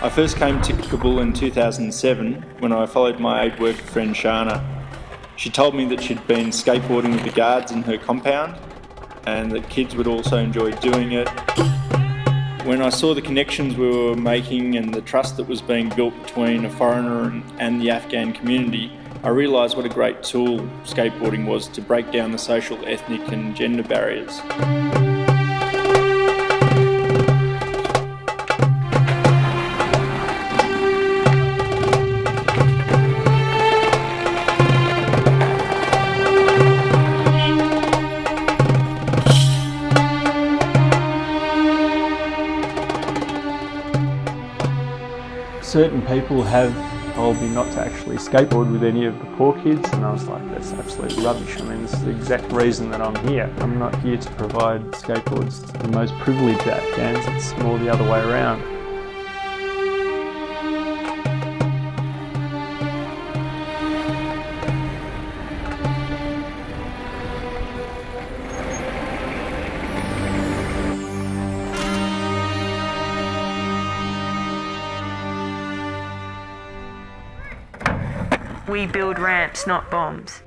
I first came to Kabul in 2007 when I followed my aid worker friend Sharna. She told me that she'd been skateboarding with the guards in her compound and that kids would also enjoy doing it. When I saw the connections we were making and the trust that was being built between a foreigner and, and the Afghan community, I realised what a great tool skateboarding was to break down the social, ethnic, and gender barriers. Certain people have told me not to actually skateboard with any of the poor kids and I was like that's absolute rubbish. I mean this is the exact reason that I'm here. I'm not here to provide skateboards to the most privileged Afghans, it's more the other way around. We build ramps, not bombs.